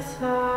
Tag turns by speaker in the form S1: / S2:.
S1: the.